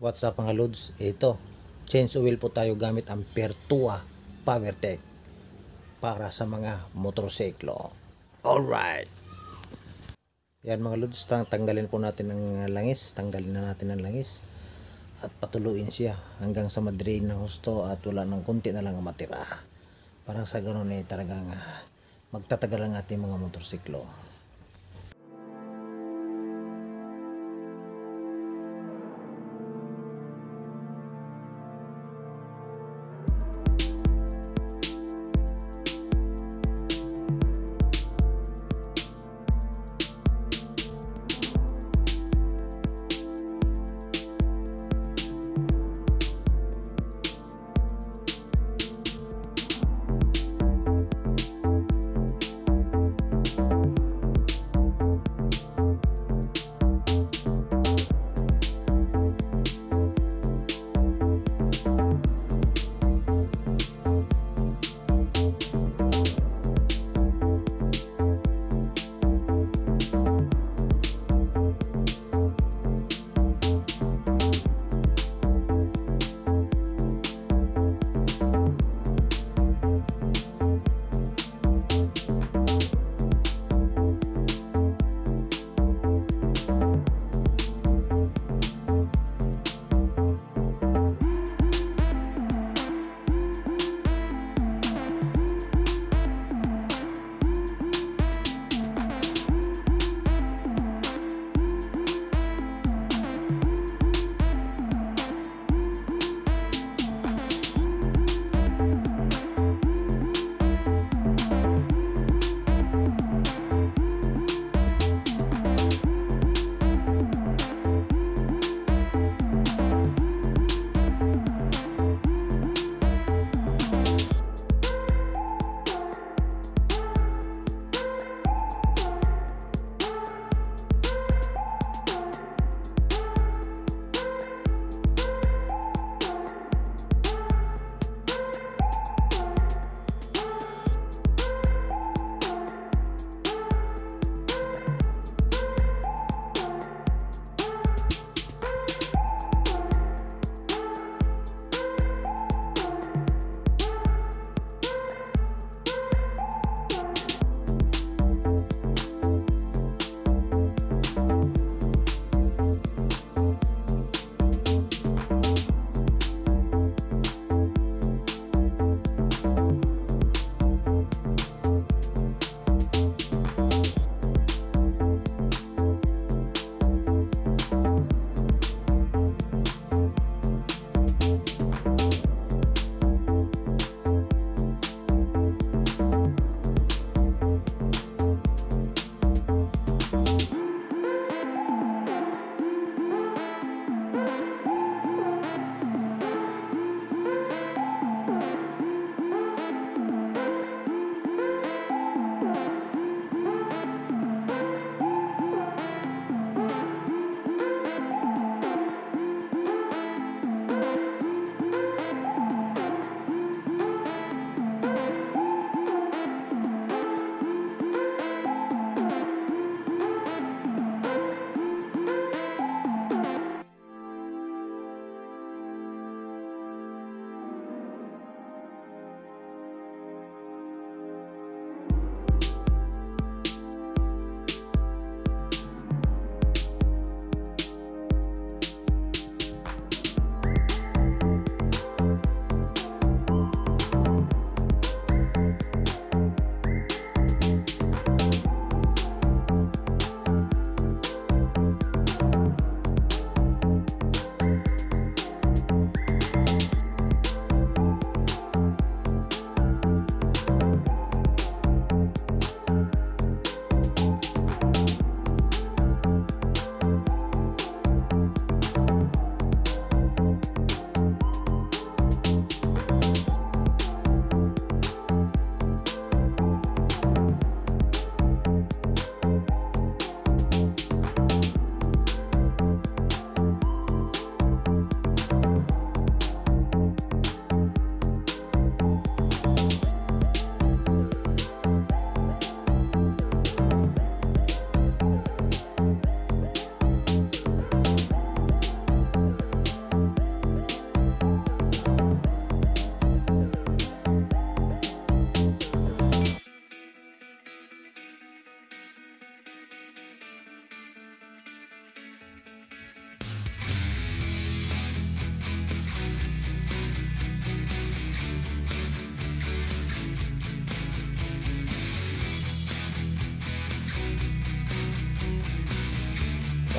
What's up mga lods? Ito, change oil po tayo gamit ang Pertua PowerTech para sa mga motorsiklo. Alright! Yan mga lods, tang tanggalin po natin ang langis, tanggalin na natin ang langis at patuluin siya hanggang sa madrain ng husto at wala ng konti na lang ang matira. Parang sa ganun eh talagang ah, magtatagal ang ating mga motorsiklo.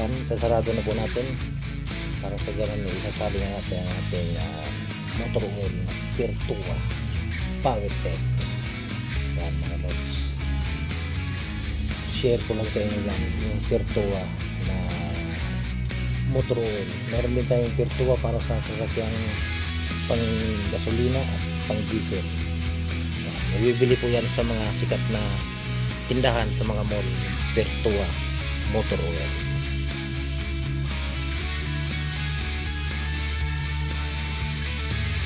Yan, sasarado na po natin. Para sa ganun, isasali na natin ang ating uh, motor oil na Pertua Power Tech. Yan mga lods. Share ko lang sa inyo lang yung Pertua na motor oil. Meron din tayong Pertua para sa sasakyang pang gasolina at pang diesel. Nabibili po yan sa mga sikat na tindahan sa mga mall. Pertua motor oil.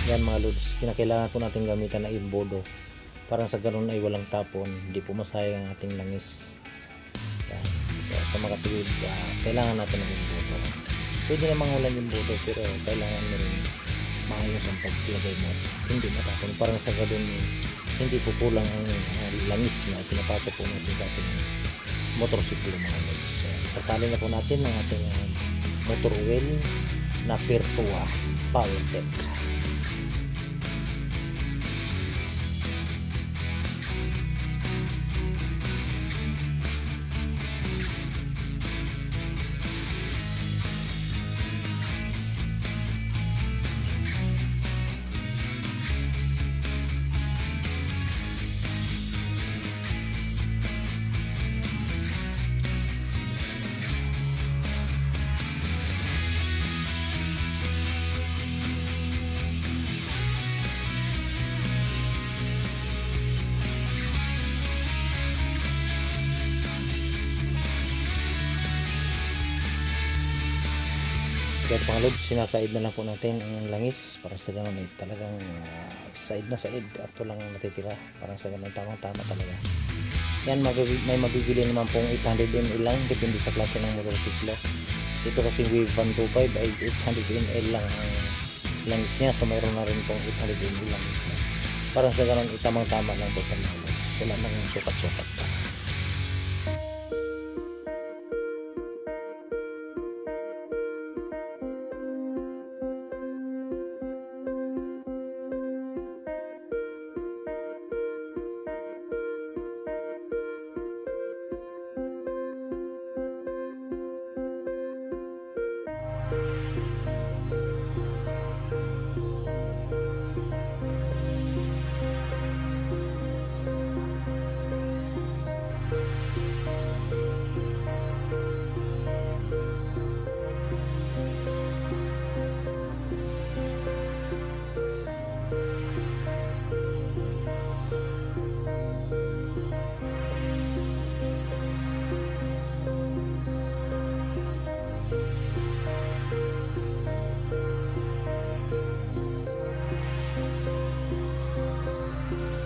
Yan mga lods, kinakailangan po natin gamitan na imbodo. Parang sa ganun ay walang tapon, hindi po masayang ang ating langis. Yan. So, sa mga tuwid, uh, kailangan natin ng imbodo. Pwede namang walang imbodo pero kailangan mo rin maayos ang paglagay mo. Hindi matapon. Parang sa ganun, hindi po kulang ang uh, langis na pinapasok po natin sa ating motorsiklo mga lods. So, isasali na po natin ang ating uh, motor oil na Pertua Power Kaya mga lods, sinasaid na lang po natin ang langis para sa ganun ay talagang uh, side na side at walang natitira. Parang sa ganun tamang-tama talaga. Yan, may mabibili naman pong 800 ml lang depende sa klase ng motorsiklo. Ito kasi Wave 125 ay 800 ml lang ang langis niya. So mayroon na rin pong 800 ml langis niya. Parang sa ganun, itamang-tama lang po sa mga lods. Wala nang sukat-sukat pa.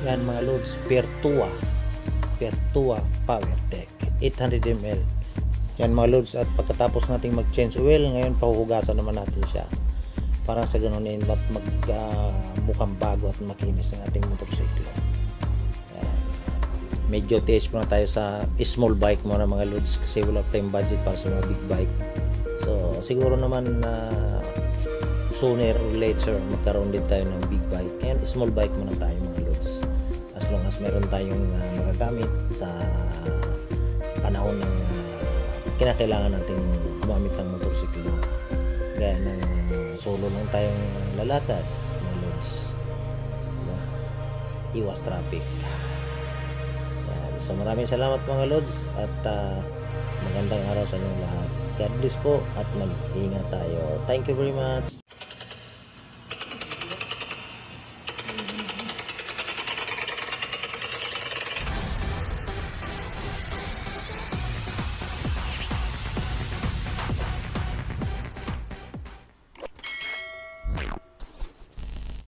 Yan mga loads, Pertua. Pertua Power Tech. 800 ml. Yan mga loads at pagkatapos nating mag-change oil, ngayon pahuhugasan naman natin siya. Para sa ganun din ba't mag uh, mukhang bago at makinis ang ating motorsiklo. Yan. Medyo tiis muna tayo sa small bike muna mga loads kasi wala tayong budget para sa mga big bike. So siguro naman na uh, sooner or later magkaroon din tayo ng big bike. Kaya small bike muna tayo long as meron tayong uh, magagamit sa panahon ng uh, kinakailangan nating gumamit ng motorsiklo. Gaya ng solo lang tayong uh, lalakad mga loads diba? iwas traffic. Yan. so maraming salamat mga loads at uh, magandang araw sa inyong lahat. God bless po at mag-ingat tayo. Thank you very much